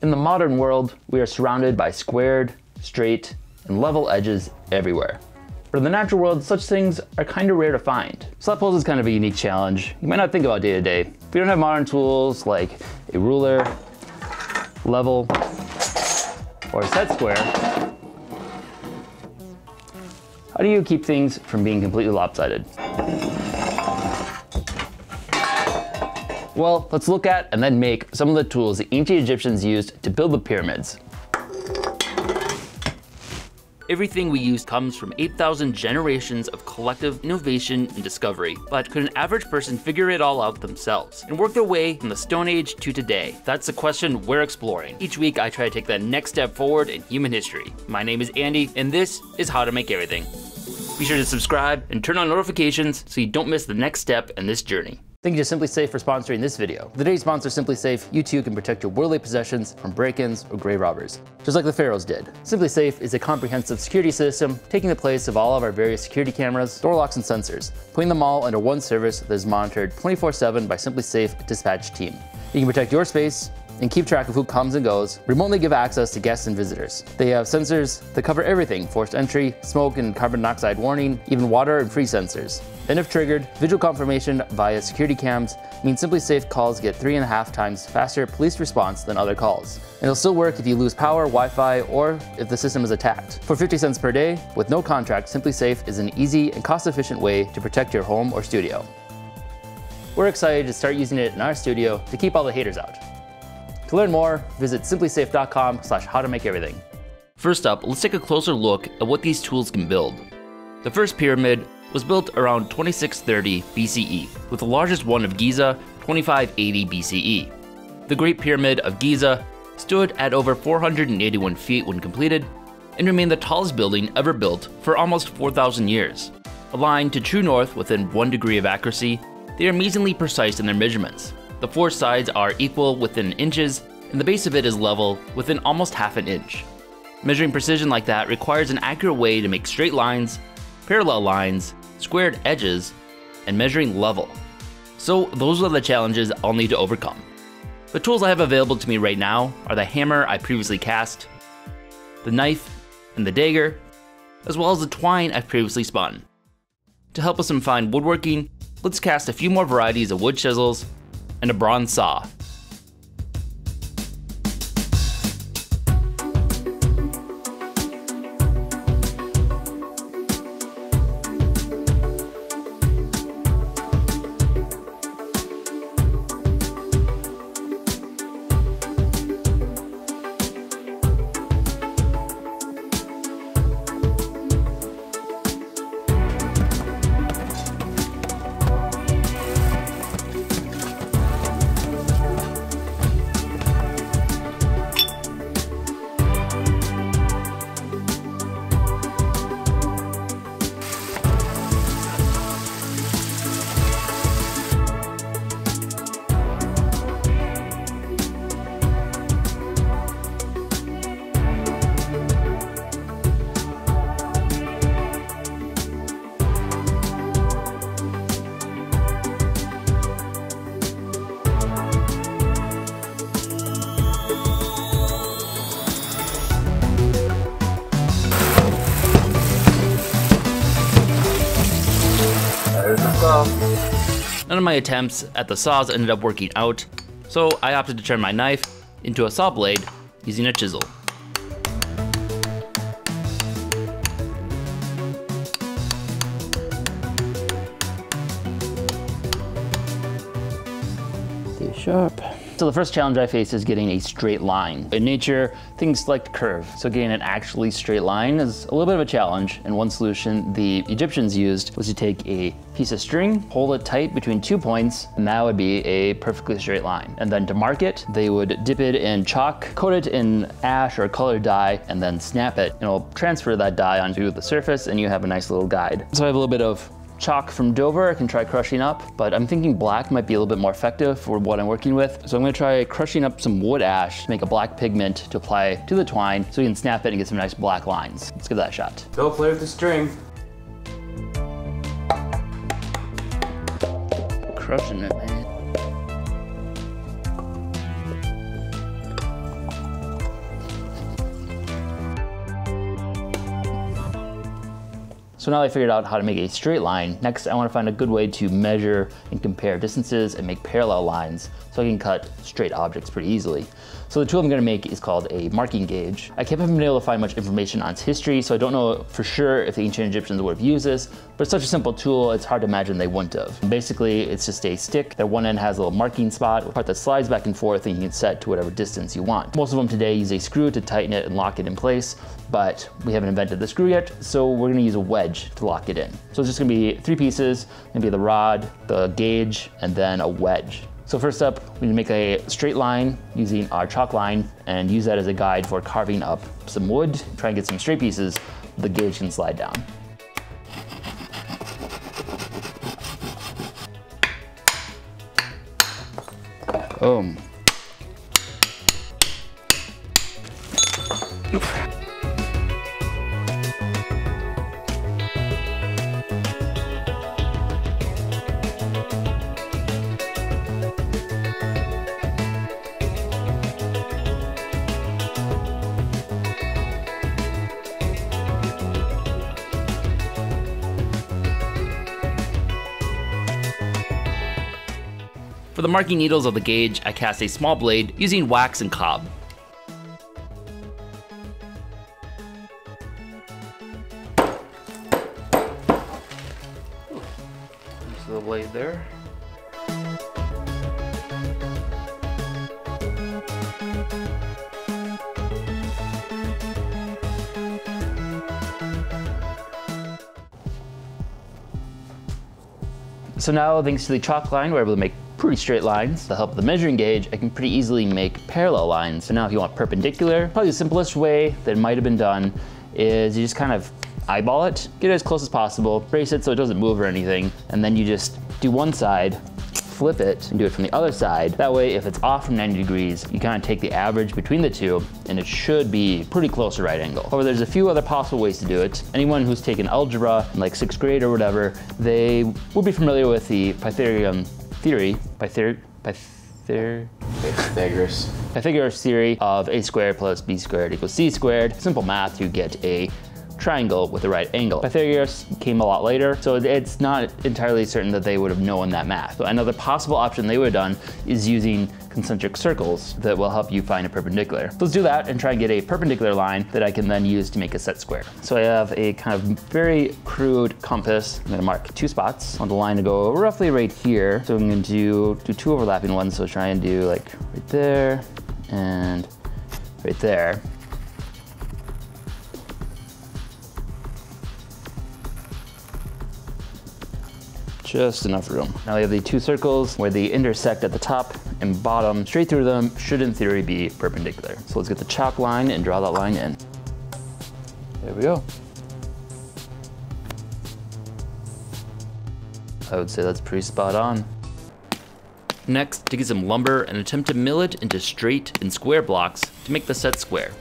In the modern world, we are surrounded by squared, straight, and level edges everywhere. But in the natural world, such things are kind of rare to find. So that poses kind of a unique challenge. You might not think about day to day. If you don't have modern tools like a ruler, level, or a set square, how do you keep things from being completely lopsided? Well, let's look at and then make some of the tools the ancient Egyptians used to build the pyramids. Everything we use comes from 8,000 generations of collective innovation and discovery. But could an average person figure it all out themselves and work their way from the Stone Age to today? That's the question we're exploring. Each week, I try to take that next step forward in human history. My name is Andy, and this is How to Make Everything. Be sure to subscribe and turn on notifications so you don't miss the next step in this journey. Thank you to SimpliSafe for sponsoring this video. With today's sponsor, SimpliSafe, you too can protect your worldly possessions from break-ins or grave robbers, just like the pharaohs did. SimpliSafe is a comprehensive security system taking the place of all of our various security cameras, door locks, and sensors, putting them all under one service that is monitored 24-7 by Simply Safe dispatch team. You can protect your space, and keep track of who comes and goes, remotely give access to guests and visitors. They have sensors that cover everything, forced entry, smoke and carbon dioxide warning, even water and freeze sensors. And if triggered, visual confirmation via security cams means SimpliSafe calls get three and a half times faster police response than other calls. It'll still work if you lose power, Wi-Fi, or if the system is attacked. For 50 cents per day, with no contract, SimpliSafe is an easy and cost-efficient way to protect your home or studio. We're excited to start using it in our studio to keep all the haters out. To learn more, visit simplisafe.com slash how to make everything. First up, let's take a closer look at what these tools can build. The first pyramid was built around 2630 BCE, with the largest one of Giza 2580 BCE. The Great Pyramid of Giza stood at over 481 feet when completed and remained the tallest building ever built for almost 4,000 years. Aligned to true north within 1 degree of accuracy, they are amazingly precise in their measurements. The four sides are equal within inches, and the base of it is level within almost half an inch. Measuring precision like that requires an accurate way to make straight lines, parallel lines, squared edges, and measuring level. So those are the challenges I'll need to overcome. The tools I have available to me right now are the hammer I previously cast, the knife and the dagger, as well as the twine I've previously spun. To help us in fine woodworking, let's cast a few more varieties of wood chisels and a bronze saw. None of my attempts at the saws ended up working out, so I opted to turn my knife into a saw blade using a chisel. Stay sharp. So the first challenge I face is getting a straight line. In nature, things like to curve, so getting an actually straight line is a little bit of a challenge, and one solution the Egyptians used was to take a piece of string, hold it tight between two points, and that would be a perfectly straight line. And then to mark it, they would dip it in chalk, coat it in ash or colored dye, and then snap it. And it'll transfer that dye onto the surface, and you have a nice little guide. So I have a little bit of chalk from Dover I can try crushing up, but I'm thinking black might be a little bit more effective for what I'm working with. So I'm gonna try crushing up some wood ash to make a black pigment to apply to the twine so we can snap it and get some nice black lines. Let's give that a shot. Go play with the string. Crushing it, man. So now I figured out how to make a straight line. Next, I wanna find a good way to measure and compare distances and make parallel lines so I can cut straight objects pretty easily. So the tool I'm gonna make is called a marking gauge. I haven't been able to find much information on its history, so I don't know for sure if the ancient Egyptians would have used this, but it's such a simple tool, it's hard to imagine they wouldn't have. Basically, it's just a stick that one end has a little marking spot, a part that slides back and forth and you can set to whatever distance you want. Most of them today use a screw to tighten it and lock it in place, but we haven't invented the screw yet, so we're gonna use a wedge to lock it in. So it's just gonna be three pieces, gonna be the rod, the gauge, and then a wedge. So first up, we need to make a straight line using our chalk line and use that as a guide for carving up some wood. Try and get some straight pieces the gauge can slide down. Boom. Oof. The marking needles of the gauge, I cast a small blade using wax and cob. There's the blade there. So now, thanks to the chalk line, we're able to make pretty straight lines. With the help of the measuring gauge, I can pretty easily make parallel lines. So now if you want perpendicular, probably the simplest way that might have been done is you just kind of eyeball it, get it as close as possible, brace it so it doesn't move or anything, and then you just do one side flip it and do it from the other side. That way, if it's off from 90 degrees, you kind of take the average between the two and it should be pretty close to right angle. However, there's a few other possible ways to do it. Anyone who's taken algebra in like sixth grade or whatever, they would be familiar with the Pythagorean theory, Pythag Pythag Pythagoras. Pythagoras theory of a squared plus b squared equals c squared. Simple math, you get a triangle with the right angle. Pythagoras came a lot later, so it's not entirely certain that they would have known that math. Another possible option they would have done is using concentric circles that will help you find a perpendicular. So let's do that and try and get a perpendicular line that I can then use to make a set square. So I have a kind of very crude compass. I'm gonna mark two spots. Want the line to go roughly right here. So I'm gonna do, do two overlapping ones. So try and do like right there and right there. Just enough room. Now we have the two circles where they intersect at the top and bottom. Straight through them should in theory be perpendicular. So let's get the chalk line and draw that line in. There we go. I would say that's pretty spot on. Next, to get some lumber and attempt to mill it into straight and square blocks to make the set square.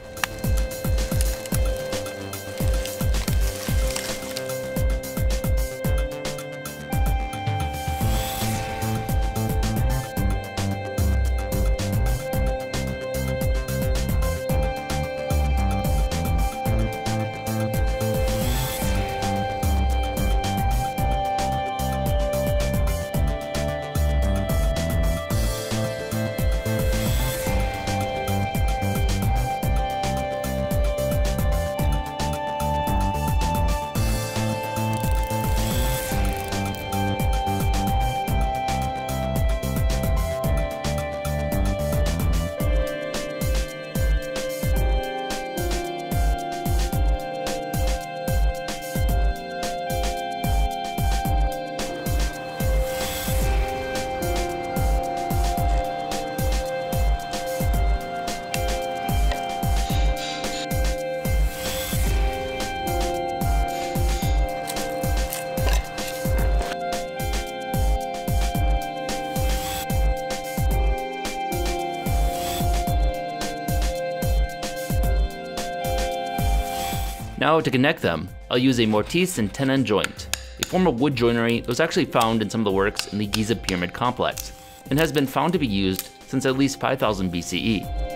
Now to connect them, I'll use a mortise and tenon joint, a form of wood joinery that was actually found in some of the works in the Giza Pyramid complex, and has been found to be used since at least 5000 BCE.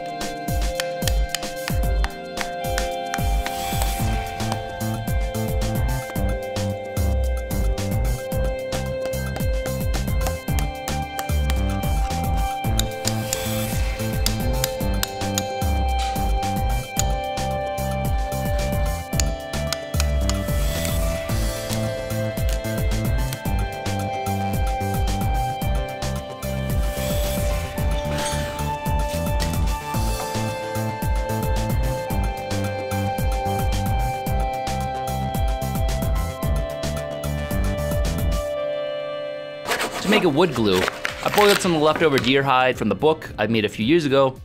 Make a wood glue, I boiled some leftover deer hide from the book I made a few years ago.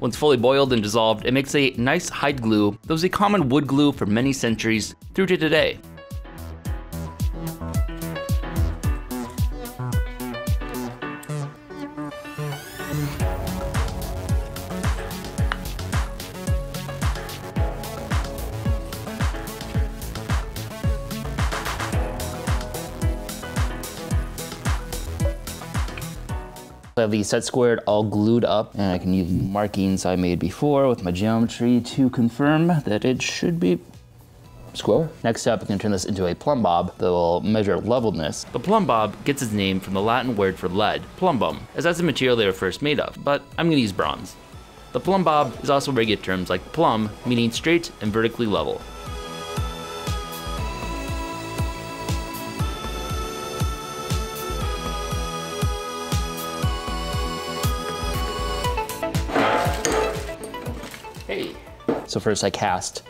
Once fully boiled and dissolved, it makes a nice hide glue that was a common wood glue for many centuries through to today. Have the set squared all glued up and I can use markings I made before with my geometry to confirm that it should be square. Next up, we can turn this into a plumb bob that will measure levelness. The plumb bob gets its name from the Latin word for lead, plumbum, as that's the material they were first made of, but I'm gonna use bronze. The plumb bob is also where you get terms like plumb, meaning straight and vertically level. So first I cast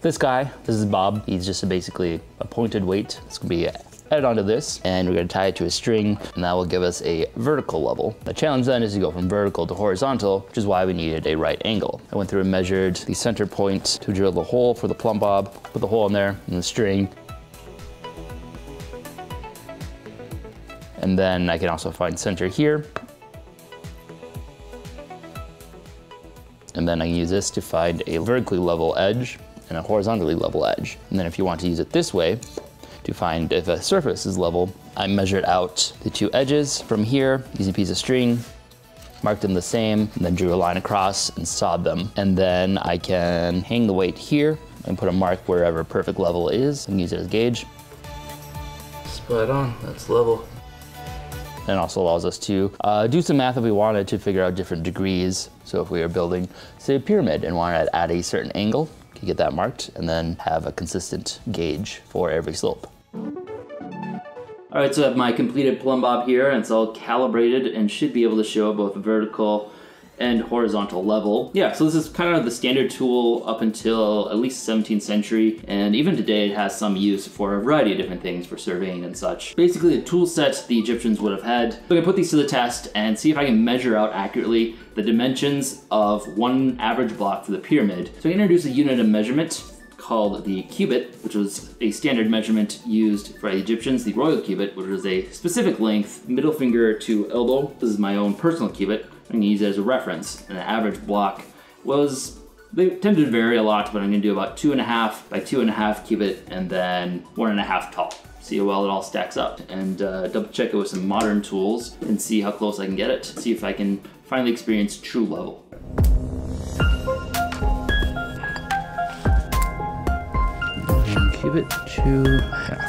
this guy. This is Bob. He's just basically a pointed weight. It's gonna be added onto this and we're gonna tie it to a string and that will give us a vertical level. The challenge then is to go from vertical to horizontal, which is why we needed a right angle. I went through and measured the center point to drill the hole for the plumb bob, put the hole in there and the string. And then I can also find center here And then I use this to find a vertically level edge and a horizontally level edge. And then if you want to use it this way, to find if a surface is level, I measured out the two edges from here using a piece of string, marked them the same, and then drew a line across and sawed them. And then I can hang the weight here and put a mark wherever perfect level is and use it as gauge. Spot on, that's level and also allows us to uh, do some math if we wanted to figure out different degrees. So if we are building, say, a pyramid and wanted to add a certain angle, you get that marked and then have a consistent gauge for every slope. All right, so I have my completed plumb bob here and it's all calibrated and should be able to show both vertical and horizontal level. Yeah, so this is kind of the standard tool up until at least 17th century, and even today it has some use for a variety of different things for surveying and such. Basically, the tool set the Egyptians would have had. So I'm gonna put these to the test and see if I can measure out accurately the dimensions of one average block for the pyramid. So I introduce a unit of measurement called the cubit, which was a standard measurement used for the Egyptians, the royal cubit, which was a specific length, middle finger to elbow. This is my own personal cubit. I'm gonna use it as a reference. An average block was, they tended to vary a lot, but I'm gonna do about two and a half by two and a half cubit and then one and a half tall. See how well it all stacks up and uh, double check it with some modern tools and see how close I can get it. See if I can finally experience true level. One cubit, two half.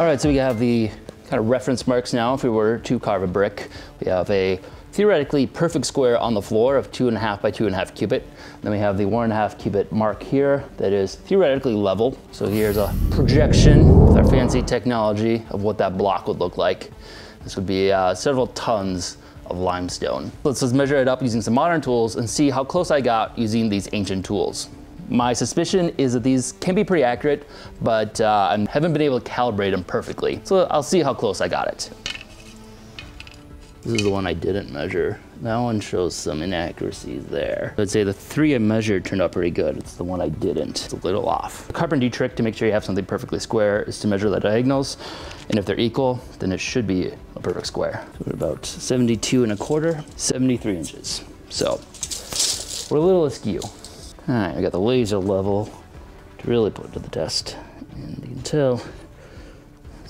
All right, so we have the kind of reference marks now if we were to carve a brick. We have a theoretically perfect square on the floor of two and a half by two and a half cubit. Then we have the one and a half cubit mark here that is theoretically level. So here's a projection with our fancy technology of what that block would look like. This would be uh, several tons of limestone. Let's just measure it up using some modern tools and see how close I got using these ancient tools. My suspicion is that these can be pretty accurate, but uh, I haven't been able to calibrate them perfectly. So I'll see how close I got it. This is the one I didn't measure. That one shows some inaccuracies there. I'd say the three I measured turned out pretty good. It's the one I didn't. It's a little off. The carpentry trick to make sure you have something perfectly square is to measure the diagonals. And if they're equal, then it should be a perfect square. So we're about 72 and a quarter, 73 inches. So we're a little askew. All right, we got the laser level to really put to the test. And you can tell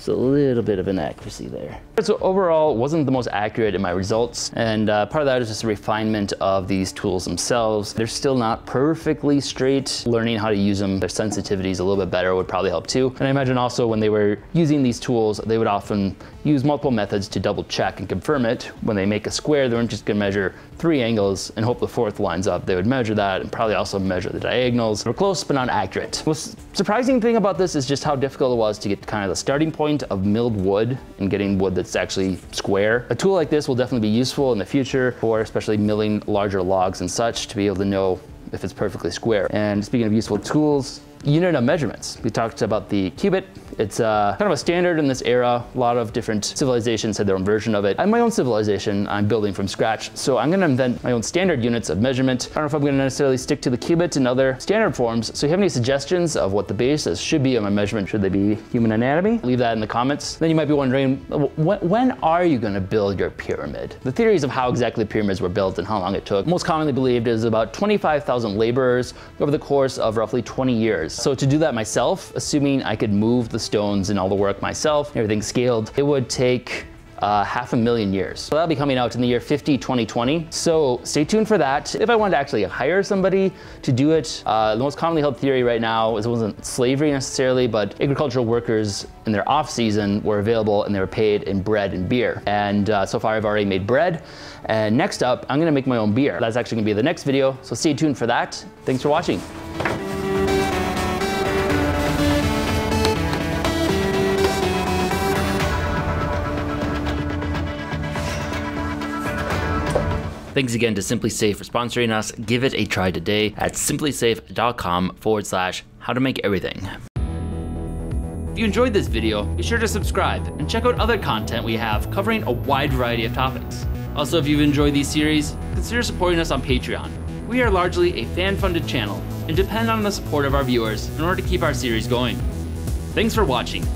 it's a little bit of inaccuracy there. So overall, wasn't the most accurate in my results. And uh, part of that is just a refinement of these tools themselves. They're still not perfectly straight. Learning how to use them, their sensitivity is a little bit better would probably help too. And I imagine also when they were using these tools, they would often use multiple methods to double check and confirm it. When they make a square, they weren't just gonna measure three angles and hope the fourth lines up. They would measure that and probably also measure the diagonals. They were close, but not accurate. The surprising thing about this is just how difficult it was to get kind of the starting point point of milled wood and getting wood that's actually square. A tool like this will definitely be useful in the future for especially milling larger logs and such to be able to know if it's perfectly square. And speaking of useful tools, unit of measurements. We talked about the cubit. It's uh, kind of a standard in this era. A lot of different civilizations had their own version of it. I'm my own civilization I'm building from scratch, so I'm gonna invent my own standard units of measurement. I don't know if I'm gonna necessarily stick to the cubit and other standard forms, so if you have any suggestions of what the basis should be on my measurement, should they be human anatomy? Leave that in the comments. Then you might be wondering, when are you gonna build your pyramid? The theories of how exactly pyramids were built and how long it took, most commonly believed is about 25,000 laborers over the course of roughly 20 years years. So to do that myself, assuming I could move the stones and all the work myself, everything scaled, it would take uh, half a million years. So that'll be coming out in the year 50 2020. So stay tuned for that. If I wanted to actually hire somebody to do it, uh, the most commonly held theory right now is it wasn't slavery necessarily, but agricultural workers in their off season were available and they were paid in bread and beer. And uh, so far I've already made bread. And next up, I'm gonna make my own beer. That's actually gonna be the next video. So stay tuned for that. Thanks for watching. Thanks again to SimpliSafe for sponsoring us. Give it a try today at simplisafe.com forward slash how to make everything. If you enjoyed this video, be sure to subscribe and check out other content we have covering a wide variety of topics. Also, if you've enjoyed these series, consider supporting us on Patreon. We are largely a fan-funded channel and depend on the support of our viewers in order to keep our series going. Thanks for watching.